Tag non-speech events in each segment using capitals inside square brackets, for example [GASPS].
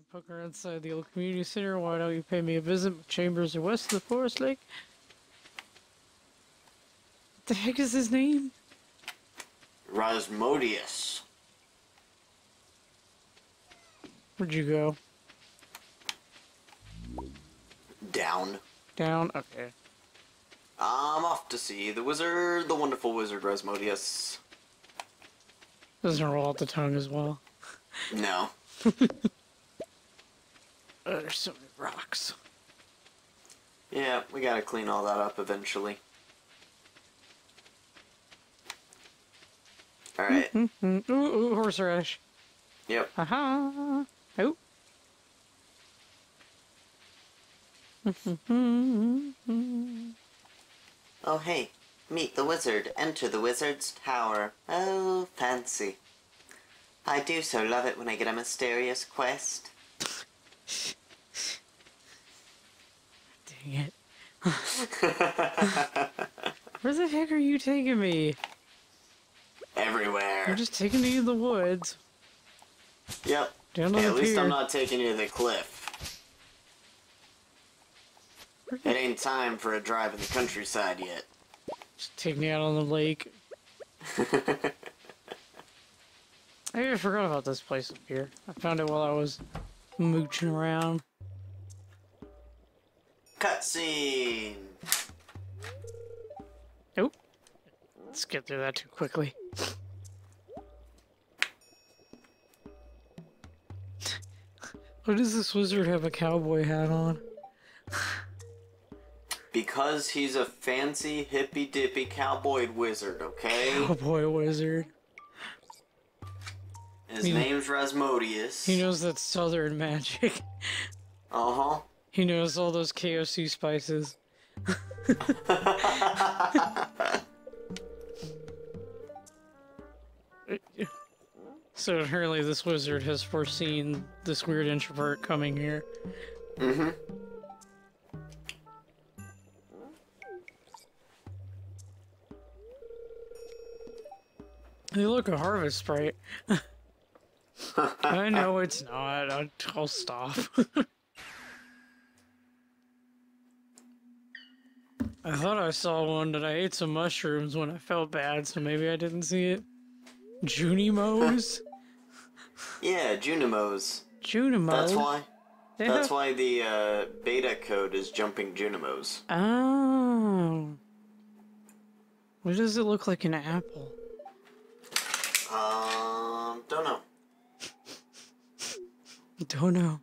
been poking around inside the old community center. Why don't you pay me a visit? My chambers are west of the forest lake. What the heck is his name? Rasmodius. Where'd you go? Down. Down? Okay. I'm off to see the wizard, the wonderful wizard Rasmodius. Doesn't roll out the tongue as well. No. [LAUGHS] Oh, there's so many rocks. Yeah, we gotta clean all that up eventually. Alright. Mm, mm-hmm, mm-hmm. ooh, ooh, horseradish. Yep. Haha. Oh. Mm-hmm, oh, hey. Meet the wizard. Enter the wizard's tower. Oh, fancy. I do so love it when I get a mysterious quest. [LAUGHS] Dang it. [LAUGHS] Where the heck are you taking me? Everywhere. I'm just taking you to the woods. Yep. Down Hey, at least pier. I'm not taking you to the cliff. It ain't time for a drive in the countryside yet. Just take me out on the lake. [LAUGHS] I forgot about this place up here. I found it while I was mooching around. Cutscene. Oh. Let's get through that too quickly. [LAUGHS] Why does this wizard have a cowboy hat on? Because he's a fancy hippy dippy cowboy wizard, okay? Cowboy wizard. His He- name's Rasmodius. He knows that southern magic. [LAUGHS] Uh huh. He knows all those KFC spices. [LAUGHS] so apparently this wizard has foreseen this weird introvert coming here. Mm-hmm. They look a harvest sprite. [LAUGHS] I know it's not. I'll, I'll stop. [LAUGHS] I thought I saw one, but I ate some mushrooms when I felt bad, so maybe I didn't see it. Junimos? Yeah, Junimos. Junimos? That's why. They That's have- why the uh, beta code is jumping Junimos. Oh. What does it look like an apple? Um, don't know. Don't know.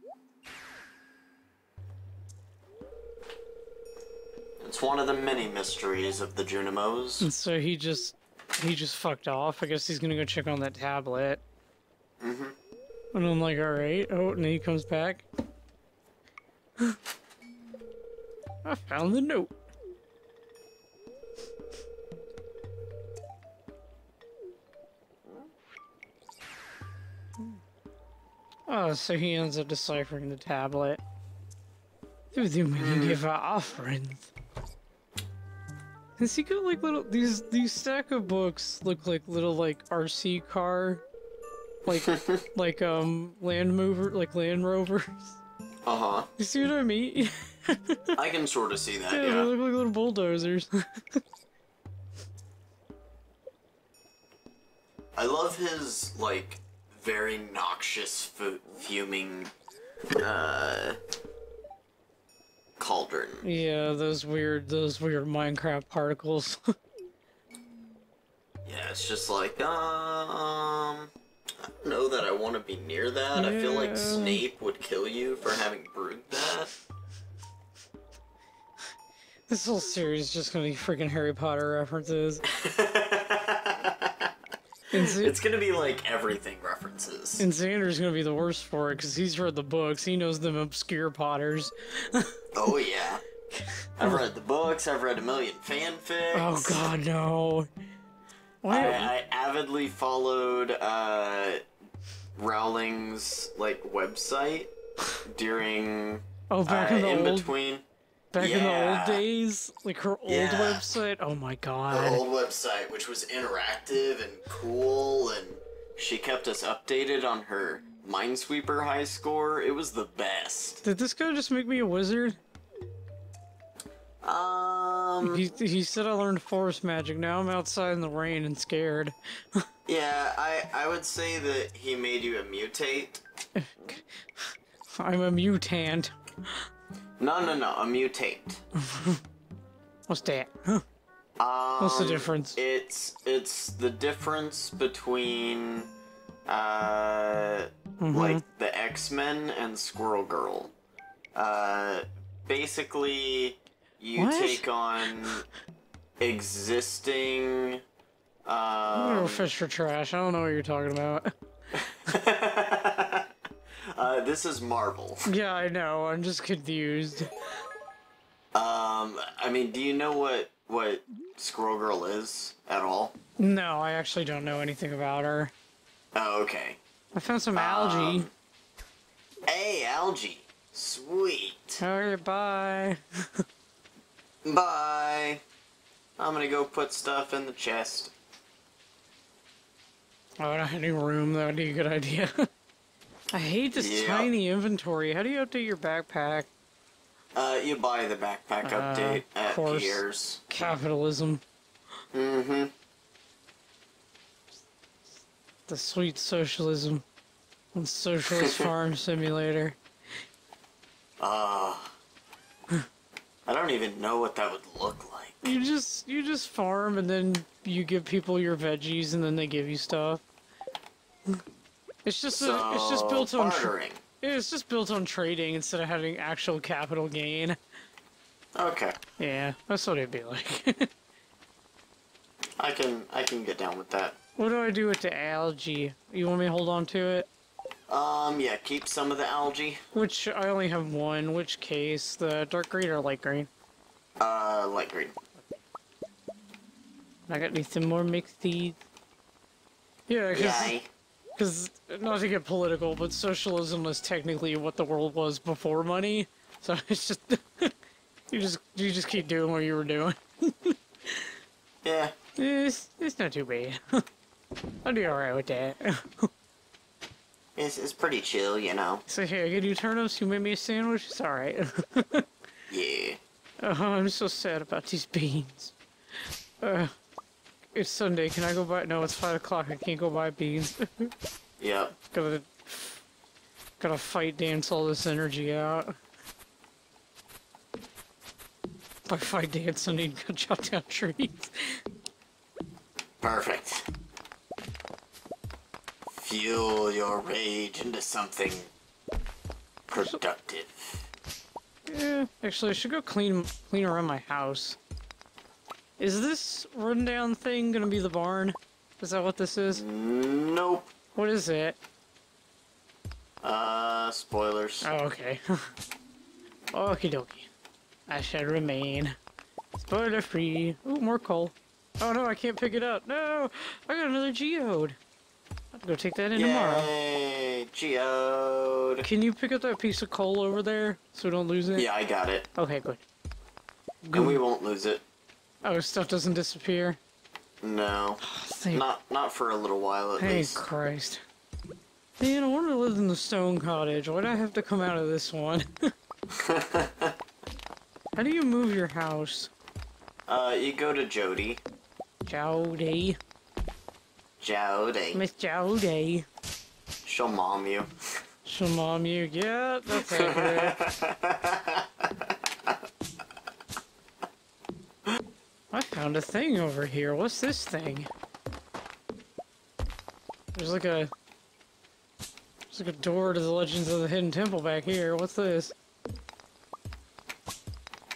It's one of the many mysteries of the Junimos. And so he just he just fucked off. I guess he's gonna go check on that tablet. Mm-hmm. And I'm like, all right. Oh, and he comes back. [GASPS] I found the note. Oh, so he ends up deciphering the tablet. Through them we can give our offerings. Has he got like little these these stack of books look like little like RC car like [LAUGHS] like um land mover like land rovers. Uh huh. You see what I mean? [LAUGHS] I can sort of see that, yeah, they look like little bulldozers. [LAUGHS] I love his, like, very noxious, fuming, uh, cauldron. yeah, those weird those weird Minecraft particles. [LAUGHS] Yeah, it's just like, um, I don't know that I want to be near that. I feel like Yeah. Snape would kill you for having brewed that. this whole series is just gonna be freaking Harry Potter references. [LAUGHS] Z- It's gonna be like everything references. and Zander's gonna be the worst for it because he's read the books. He knows them obscure Potters. [LAUGHS] Oh yeah. I've read the books. I've read a million fanfics. Oh God, no! Why? I, I avidly followed uh, Rowling's like website during oh, uh, back in the in old, between back in the old days, like her old Yeah. website. Oh my god. her old website, which was interactive and cool, and she kept us updated on her Minesweeper high score. It was the best. Did this guy just make me a wizard? Um, He, he said I learned forest magic. Now I'm outside in the rain and scared. [LAUGHS] yeah, I I would say that he made you a mutate. [LAUGHS] I'm a mutant. No, no, no, a mutate. [LAUGHS] What's that? Um, What's the difference? It's it's the difference between uh Mm-hmm. like the X Men and Squirrel Girl. Uh, basically, you What? take on existing. Um, fish for trash. I don't know what you're talking about. [LAUGHS] [LAUGHS] uh, this is Marvel. [LAUGHS] Yeah, I know. I'm just confused. Um, I mean, do you know what what Squirrel Girl is at all? No, I actually don't know anything about her. Oh, okay. I found some algae. Um, Hey, algae. Sweet. Alright, bye. [LAUGHS] Bye. I'm gonna go put stuff in the chest. Oh, I don't have any room. That would be a good idea. [LAUGHS] I hate this Yeah. tiny inventory. How do you update your backpack? Uh, you buy the backpack Uh, update at course. Capitalism. Mm-hmm. The sweet socialism. And socialist [LAUGHS] farm simulator. Uh, I don't even know what that would look like. You just you just farm and then you give people your veggies and then they give you stuff. It's just So, a, it's just built on bartering. it's just built on trading instead of having actual capital gain. Okay, Yeah, that's what it'd be like. I can I can get down with that. what do I do with the algae? You want me to hold on to it? Um, yeah, keep some of the algae. Which I only have one. Which case? The dark green or light green? Uh, light green. I got anything more mixed seeds? Yeah, Yay. Because not to get political, but socialism is technically what the world was before money. So [LAUGHS] it's just [LAUGHS] you just you just keep doing what you were doing. Yeah. It's it's not too bad. [LAUGHS] I'll be alright with that. It's, it's pretty chill, you know. so here, I get you turnips. You make me a sandwich. It's alright. Yeah. Oh, I'm so sad about these beans. Uh, it's Sunday. Can I go buy? No, it's five o'clock. I can't go buy beans. [LAUGHS] yeah. gotta, gotta fight dance all this energy out. By fight dance, I need to chop down trees. Perfect. Fuel your rage into something productive. Yeah, actually, I should go clean clean around my house. Is this rundown thing gonna be the barn? Is that what this is? Nope. What is it? Uh, spoilers. Oh, okay. [LAUGHS] Okie dokie. I shall remain. Spoiler free. Ooh, more coal. Oh no, I can't pick it up. No! I got another geode. I'll go take that in tomorrow. Yay, geode. Can you pick up that piece of coal over there so we don't lose it? Yeah, I got it. Okay, good. And we won't lose it. Oh, stuff doesn't disappear? No. Thank Not not for a little while at Thank least. Christ. Man, I want to live in the stone cottage. Why'd I have to come out of this one? [LAUGHS] How do you move your house? Uh, you go to Jodi. Jodi. Jodi. Miss Jodi. She'll mom you. She'll mom, you yeah, that's accurate. [LAUGHS] found a thing over here. What's this thing? There's like a there's like a door to the Legends of the Hidden Temple back here. What's this?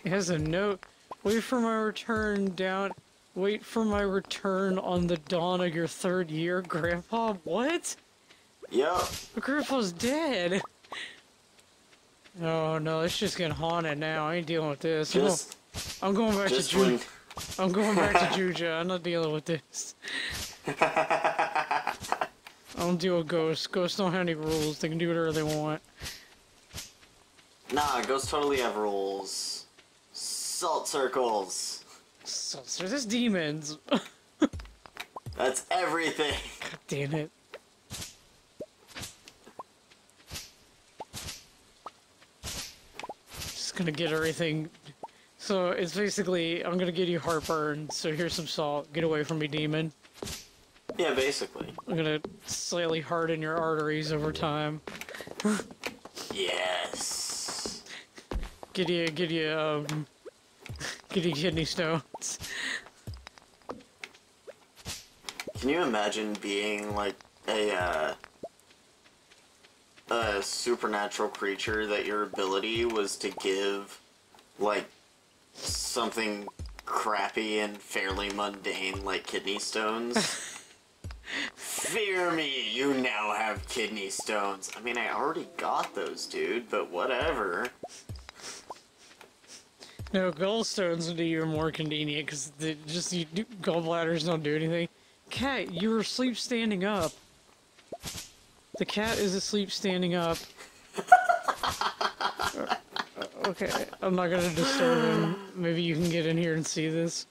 It has a note. Wait for my return down. Wait for my return on the dawn of your third year, Grandpa. What? Yup. My grandpa's dead. Oh no, it's just getting haunted now. I ain't dealing with this. I'm, Just I'm going back to just when I'm going back to Joja. I'm not dealing with this. [LAUGHS] I don't deal with ghosts. Ghosts don't have any rules. They can do whatever they want. Nah, ghosts totally have rules. Salt circles. Salt circles. There's demons. [LAUGHS] That's everything. God damn it. Just gonna get everything so it's basically, I'm gonna give you heartburn. So here's some salt. Get away from me, demon. Yeah, basically. I'm gonna slightly harden your arteries over time. Yes. Get you, get you, um, [LAUGHS] get you kidney stones. Can you imagine being like a uh, a supernatural creature that your ability was to give like something crappy and fairly mundane like kidney stones? [LAUGHS] Fear me, you now have kidney stones. I mean, I already got those, dude, but whatever. No, gallstones would be even more convenient because just you do, gallbladders don't do anything. Cat, you were asleep standing up. The cat is asleep standing up. [LAUGHS] Uh, okay, I'm not gonna disturb him. Maybe you can get in here and see this.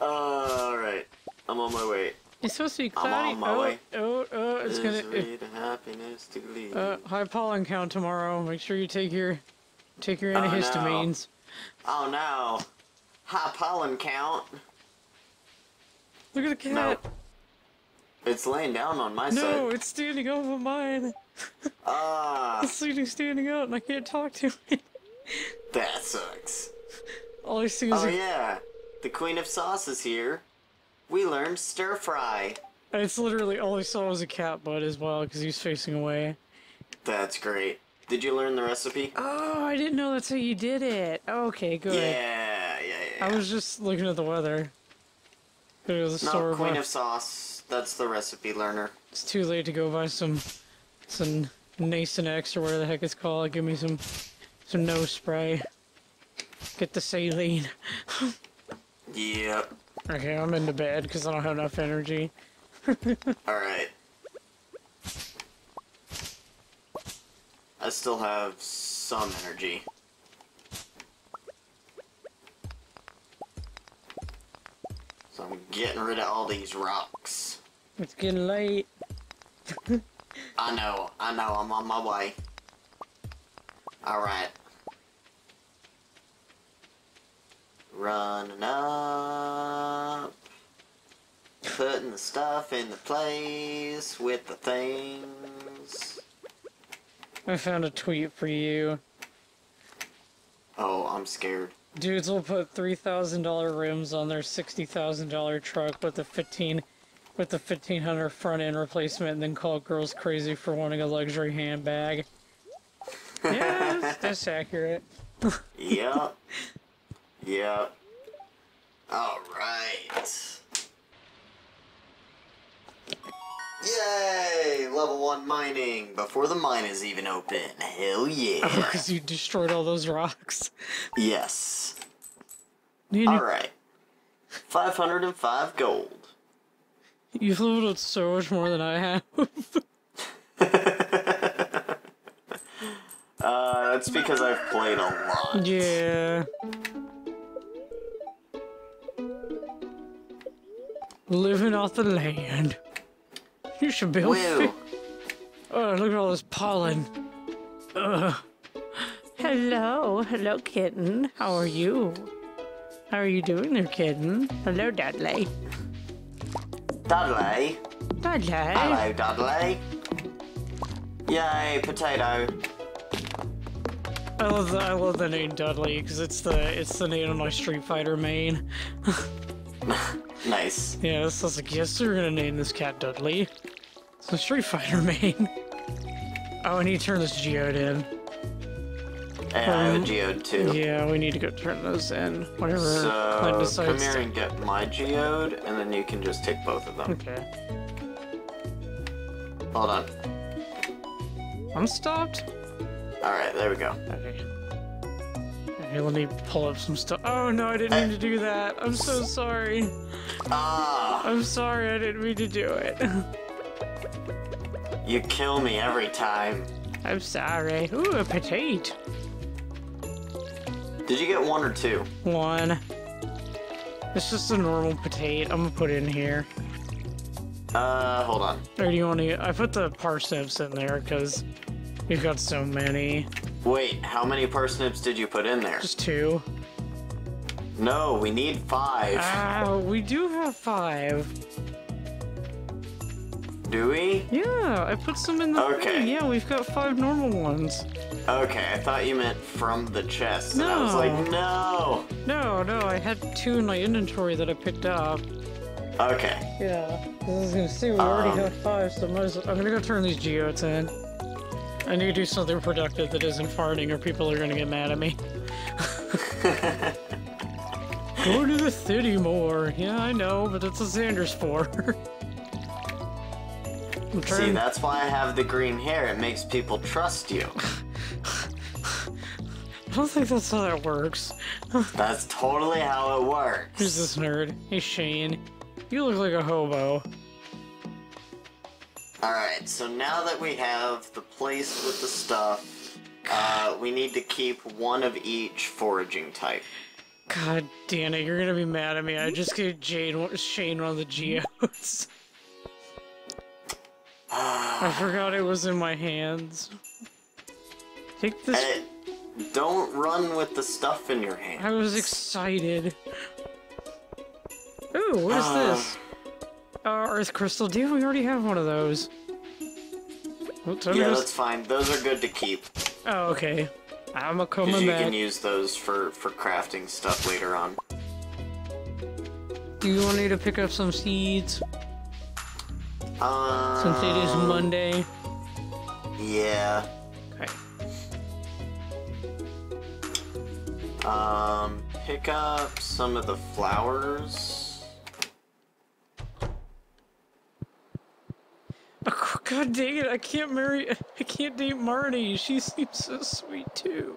Alright, I'm on my way. It's supposed to be I'm cloudy. on my oh, way. oh, oh, it's gonna. Misery to happiness to leave. Uh, high pollen count tomorrow. Make sure you take your, take your Oh, no. antihistamines. Oh no. High pollen count. Look at the cat. No. It's laying down on my No, side. No, it's standing on mine. Ah, [LAUGHS] It's sitting standing up, and I can't talk to it. [LAUGHS] that sucks. All I see is Oh yeah, the queen of sauce is here. We learned stir fry. It's literally all I saw was a cat butt as well because he's facing away. That's great. Did you learn the recipe? Oh, I didn't know that's how you did it. Okay, good. Yeah, yeah, yeah. I was just looking at the weather. Go to the store. no, queen buy- of sauce. That's the recipe learner. It's too late to go buy some, some Nasonex or whatever the heck it's called. Give me some, some nose spray. Get the saline. Yep. Okay, I'm into bed because I don't have enough energy. [LAUGHS] All right. I still have some energy. So I'm getting rid of all these rocks. It's getting late. [LAUGHS] I know, I know, I'm on my way. Alright. Running up. Putting the stuff in the place with the things. I found a tweet for you. Oh, I'm scared. Dudes will put three thousand dollar rims on their sixty thousand dollar truck with the fifteen with the fifteen hundred front end replacement and then call girls crazy for wanting a luxury handbag. [LAUGHS] Yeah, that's, that's accurate. Yep. Yep. Alright. Yay! Level 1 mining before the mine is even open. Hell yeah. Because you destroyed all those rocks. yes. Alright. 505 gold. you've leveled so much more than I have. [LAUGHS] Uh, that's because I've played a lot. yeah. Living off the land. You should build. Woo. Oh, look at all this pollen. Ugh. Hello, hello, kitten. How are you? How are you doing there, kitten? Hello, Dudley. Dudley. Dudley. Hello, Dudley. Yay, potato. I love the I love the name Dudley because it's the it's the name of my Street Fighter main. [LAUGHS] Nice. Yeah, this I was like, yes, we're gonna name this cat Dudley. It's a Street Fighter [LAUGHS] main. Oh, I need to turn this geode in. And I have a Um, geode too. Yeah, we need to go turn those in. Whenever Clint So come here and get my geode, and then you can just take both of them. Okay. Hold on. I'm stopped. All right, there we go. Okay. Okay, let me pull up some stuff. Oh no, I didn't mean to do that. I'm so sorry. Ah, I'm sorry, I didn't mean to do it. you kill me every time. I'm sorry. Ooh, a potato. Did you get one or two? One. It's just a normal potato. I'm gonna put it in here. Uh, hold on. Or do you want to? I put the parsnips in there because we've got so many. Wait, how many parsnips did you put in there? Just two. No, we need five. Ah, we do have five. Do we? Yeah, I put some in the Okay. thing. Yeah, we've got five normal ones. Okay, I thought you meant from the chest. And I was like, no. No, no, I had two in my inventory that I picked up. Okay. Yeah, this is gonna say we already Um, have five, so might as well, I'm gonna go turn these geodes in. I need to do something productive that isn't farting, or people are gonna get mad at me. [LAUGHS] go to the city more. Yeah, I know, but that's a Zander's for. [LAUGHS] See, that's why I have the green hair. It makes people trust you. [LAUGHS] I don't think that's how that works. That's totally how it works. Who's this nerd? Hey Shane, you look like a hobo. Alright, so now that we have the place with the stuff, uh, we need to keep one of each foraging type. God damn it, you're gonna be mad at me. I just gave Jane Shane one of the geodes. I [SIGHS] forgot it was in my hands. Take this. Eh, don't run with the stuff in your hand. I was excited. Ooh, what is Ah. this? Uh, Earth Crystal. Dude, we already have one of those. Yeah, that's fine. Those are good to keep. oh okay. I'm a Because coming you can use those for, for crafting stuff later on. Do you want me to pick up some seeds Um, since it is Monday? Yeah. Okay. Um, pick up some of the flowers. Oh, God dang it! I can't marry. I can't date Marnie. She seems so sweet too.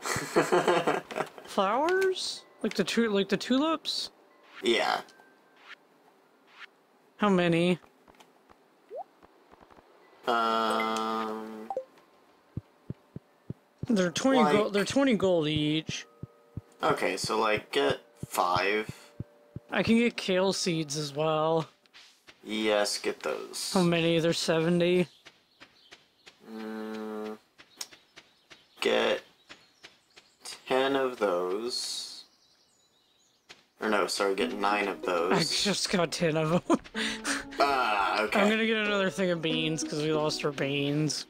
[LAUGHS] Flowers? Like the tu- like the tulips? Yeah. How many? Um, They're twenty Like- gold. They're twenty gold each. okay, so like get five. I can get kale seeds as well. Yes, get those. How many? There's seventy. Mm, get ten of those. Or no, sorry, get nine of [LAUGHS] those. I just got ten of them. [LAUGHS] Ah, okay. I'm gonna get another thing of beans because we lost our beans.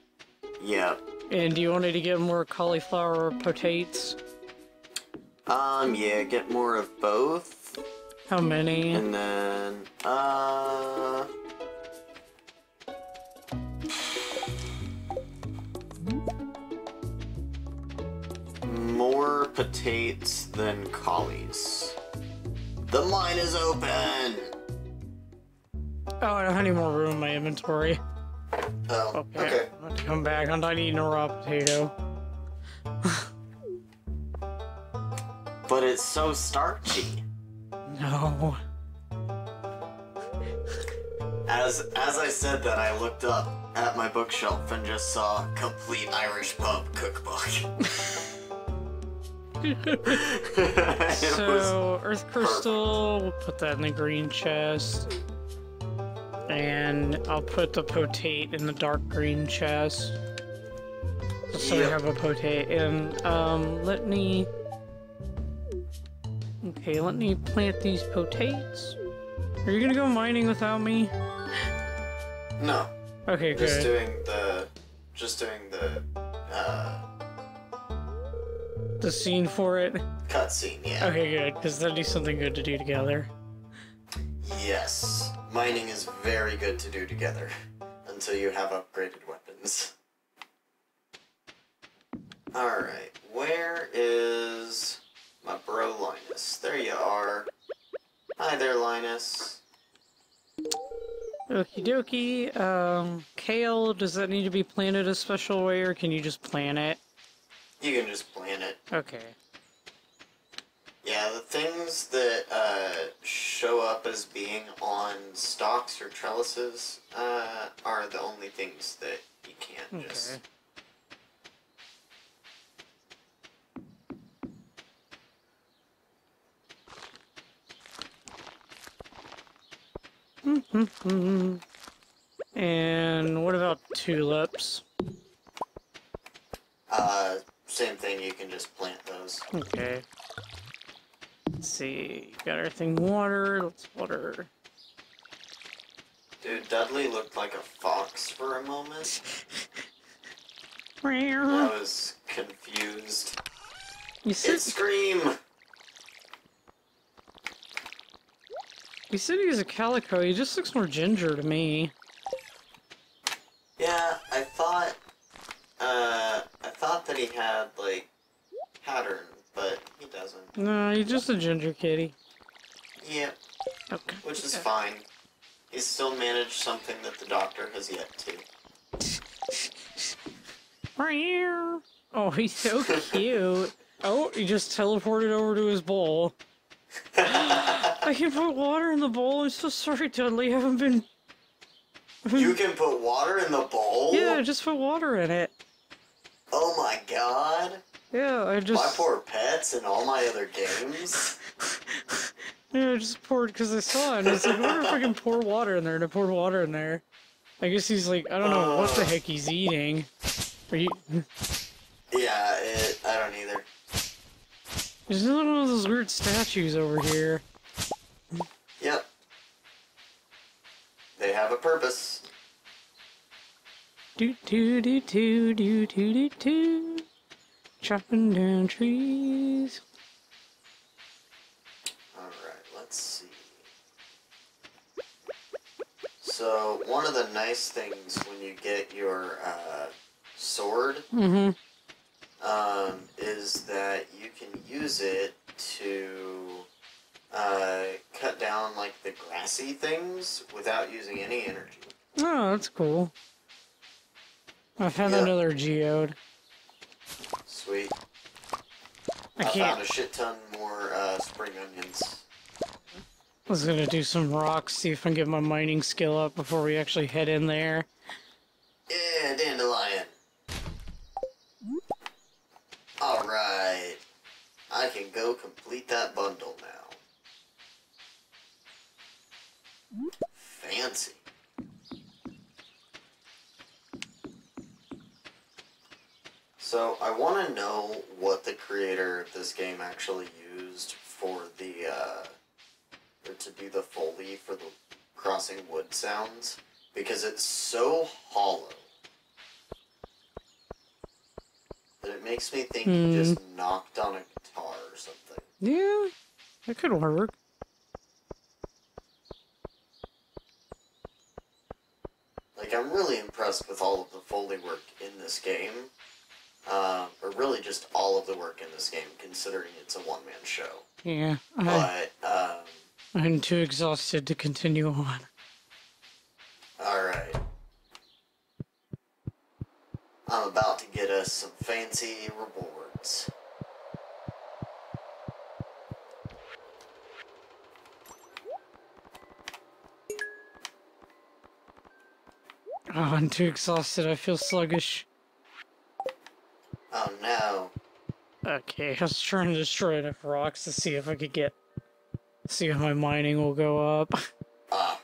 Yep. And do you want me to get more cauliflower or potatoes? Um, yeah, get more of both. How many? And then, uh. More potatoes than collies. The mine is open! Oh, I don't have any more room in my inventory. Oh, Okay. okay. I'm gonna come back. I'm not eating a raw potato. But it's so starchy. No. As as I said that, I looked up at my bookshelf and just saw complete Irish pub cookbook. [LAUGHS] So, Earth Crystal, we'll put that in the green chest. And I'll put the potate in the dark green chest. So we have a potate. And, um, let me. Okay, let me plant these potates. Are you gonna go mining without me? no, Okay, just good. Just doing the, just doing the, uh, The scene for it. cutscene. Yeah. Okay, good, because that'd be something good to do together. Yes, mining is very good to do together until you have upgraded weapons. All right, where is my bro Linus? There you are. Hi there, Linus. Okie dokie. Um, kale, does that need to be planted a special way, or can you just plant it? You can just plant it. Okay. Yeah, the things that uh, show up as being on stalks or trellises uh, are the only things that you can't just. [LAUGHS] and what about tulips? Uh, same thing. You can just plant those. Okay. Let's see. Got everything water. Let's water. Dude, Dudley looked like a fox for a moment. [LAUGHS] I was confused. said It Scream! You said he was a calico. He just looks more ginger to me. Yeah, I thought, uh, I thought that he had, like, patterns, but he doesn't. No, he's just a ginger kitty. Yep, Okay. which is fine. He's still managed something that the doctor has yet to. Oh, he's so [LAUGHS] cute. Oh, he just teleported over to his bowl. [LAUGHS] I can put water in the bowl. I'm so sorry, Dudley. I haven't been. You can put water in the bowl? Yeah, just put water in it. Oh my god. Yeah, I just. My poor pets and all my other games. [LAUGHS] Yeah, I just poured because I saw it. And it's like, what if I can pour water in there? And I poured water in there. I guess he's like, I don't know what the heck he's eating. Are you? Yeah, it, I don't either. There's another one of those weird statues over here. Yep. They have a purpose. Do do do do do do do do. Chopping down trees. Alright, let's see. So, one of the nice things when you get your uh, sword Mm-hmm. um, is that you can use it to uh, cut down like the grassy things without using any energy. Oh, that's cool. I found another geode. Sweet. I I found a shit ton more uh, spring onions. I was gonna do some rocks, see if I can get my mining skill up before we actually head in there. Yeah, dandelion. Alright. I can go complete that bundle now. Fancy. So, I want to know what the creator of this game actually used for the, uh, to do the Foley for the crossing wood sounds because it's so hollow that it makes me think Hmm. he just knocked on a guitar or something. Yeah, that could work. Like, I'm really impressed with all of the Foley work in this game. Uh, or really just all of the work in this game, considering it's a one man show. Yeah, I, But, um, I'm too exhausted to continue on. alright. I'm about to get us some fancy rewards. Oh, I'm too exhausted. I feel sluggish. Oh no. Okay, I was trying to destroy enough rocks to see if I could get. See if my mining will go up. Ah.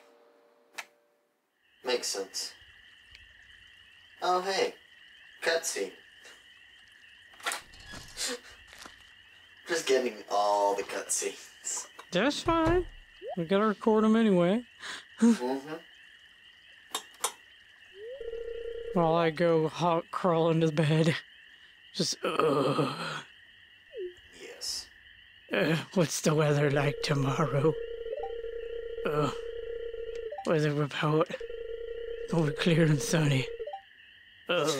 Makes sense. Oh, hey. Cutscene. [LAUGHS] Just getting all the cutscenes. That's fine. We gotta record them anyway. [LAUGHS] mm-hmm. While I go hot crawl into bed. Just, ugh. Yes. Uh, what's the weather like tomorrow? Uh, weather report. Gonna clear and sunny. Uh.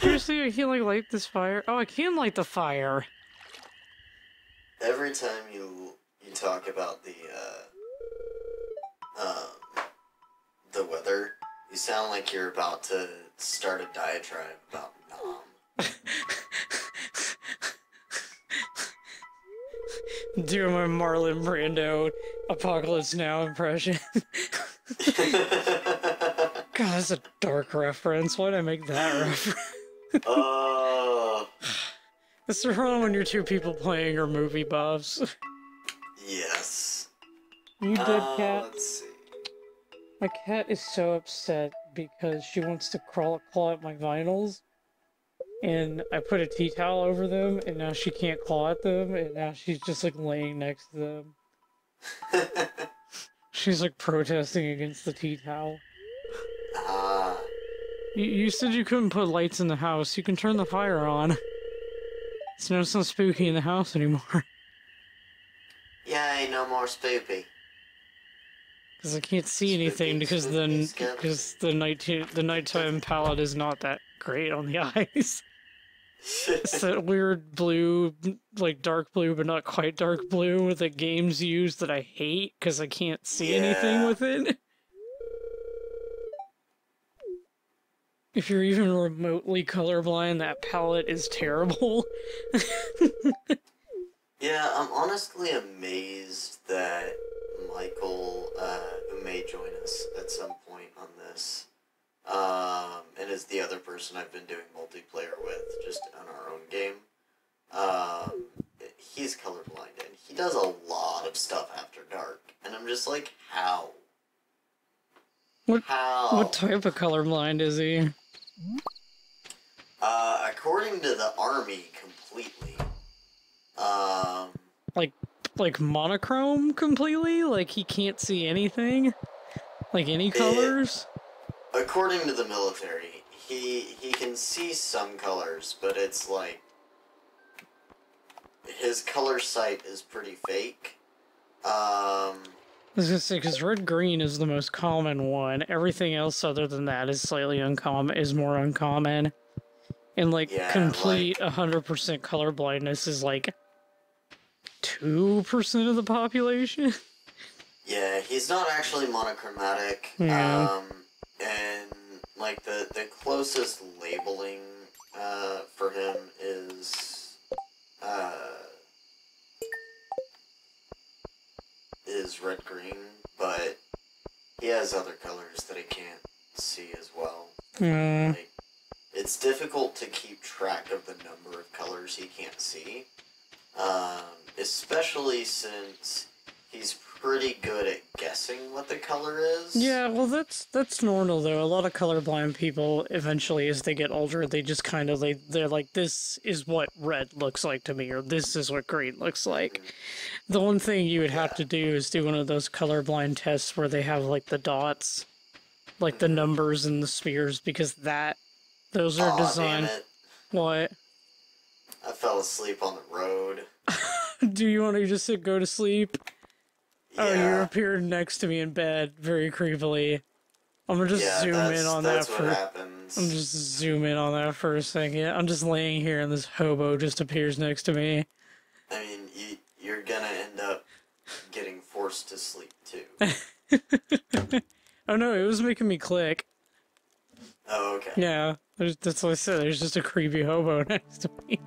Seriously, I can't like light this fire. Oh, I can light the fire. Every time you you talk about the uh um the weather, you sound like you're about to start a diatribe about 'Nam. [LAUGHS] Do my Marlon Brando Apocalypse Now impression. [LAUGHS] God, that's a dark reference. Why'd I make that reference? oh It's the one when you're two people playing or movie buffs. yes. You did, Uh, cat? Let's see. My cat is so upset because she wants to crawl claw at my vinyls. and I put a tea towel over them, and now she can't claw at them, and now she's just like laying next to them. [LAUGHS] She's like protesting against the tea towel. Ah, You, you said you couldn't put lights in the house. You can turn the fire on. It's not so spooky in the house anymore. [LAUGHS] yay, no more spoopy. Because I can't see anything because scary. because the night the nighttime palette is not that great on the [LAUGHS] eyes. It's that weird blue, like dark blue, but not quite dark blue that games use that I hate because I can't see anything with it. If you're even remotely colorblind, that palette is terrible. [LAUGHS] Yeah, I'm honestly amazed that Michael, uh, who may join us at some point on this, um, and is the other person I've been doing multiplayer with, just on our own game. Um, he's colorblind and he does a lot of stuff after dark, and I'm just like, how? What- How? What type of colorblind is he? Uh, according to the army, completely. Um, Like, like monochrome completely? Like he can't see anything? Like any colors? according to the military, he he can see some colors, but it's like his color sight is pretty fake. Um, I was gonna say, because red green is the most common one. Everything else other than that is slightly uncommon, is more uncommon. And like Yeah, complete 100% color blindness is like 2% of the population. [LAUGHS] yeah, he's not actually monochromatic. Yeah. Um, and like the the closest labeling uh, for him is uh, is red green, but he has other colors that he can't see as well. Mm, Like, it's difficult to keep track of the number of colors he can't see, um, especially since he's pretty good at guessing what the color is. yeah, well that's that's normal though. A lot of colorblind people eventually as they get older, they just kind of they they're like this is what red looks like to me or this is what green looks like. The one thing you would have to do is do one of those colorblind tests where they have like the dots, like the numbers and the spheres, because that those are damn designed. What? I fell asleep on the road. [LAUGHS] Do you want to just sit, go to sleep? Oh, you Yeah. appeared next to me in bed very creepily. I'm gonna just yeah, zoom in on that for. happens. I'm just zoom in on that for a second. I'm just laying here and this hobo just appears next to me. I mean, you, you're gonna end up getting forced to sleep too. [LAUGHS] Oh no, it was making me click. Oh, okay. Yeah, that's what I said. There's just a creepy hobo [LAUGHS] next to me.